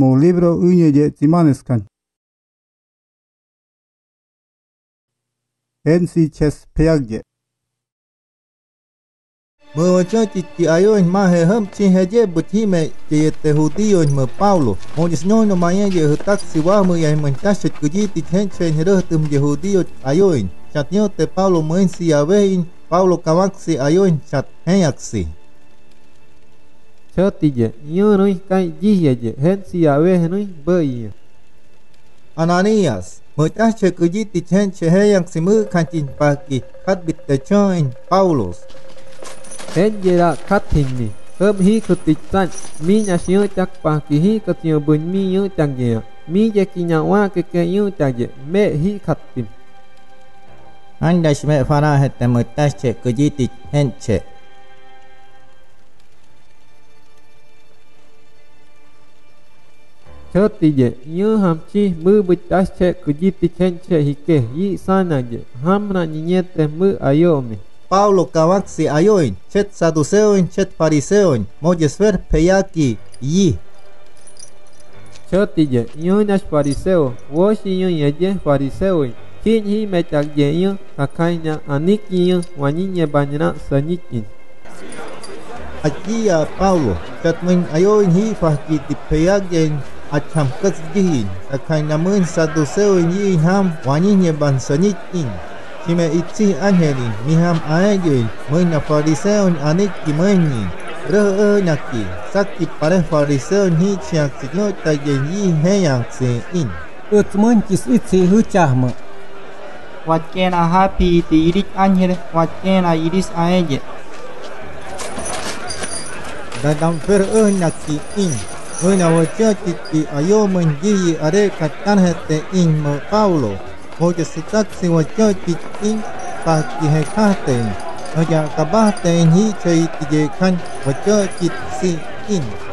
mo libro unye je timaneskan. NC Chess Peagje. Mucho chichi ayo en mahe ham chi heje buti me je te judío en me Paulo. Mo disno no maya je hutak siwa mu ya men tashet kuji ti chen chen hero tum je judío ayo te Paulo mo en si ave in Paulo kawak si ayo chat hen si. Chati je yo noi kai ji ye je ave noi bơi. Ananias Mới ta chơi cứ gì thì chen chơi hay yang si mư khan chin pa ki khát bit te choin Paulos. Hen je ra khát thình ni. Hớp hi tan. Mi nhà siêu chắc pa ki hi cơ tiêu bùn mi yu chang je. Mi je ki nhà wa ke ke yu chang je. Mẹ che kujiti chen che hike yi sana je, hamra niñete mu ayomi. Paulo kawak si chet saduceoin, chet fariseoin, mojesfer peyaki yi. Choti je, yo nas fariseo, woshi yo ye fariseo, kin hi metak je yo, kakainya aniki yo, waninya banyana sanikin. Aquí a Paulo, chat min ayoin hi fahki tipeyak acham kasjihin akai namun satu seo yi ham wani nye ban sanit in kime itsi anheri miham aege moina fariseo anik kimeni re e naki sakti pare fariseo ni chiak sinyo ta yi heyang se in ut mun kis itsi hu chahma wat ken a happy ti irik anher wat ken a iris aege dadam fer e naki in Una wachati ti ayo manji are katan hete in mo Paulo. Moja sitak si wachati in pa ki he kate. Oja kabate hi chay ti je kan in.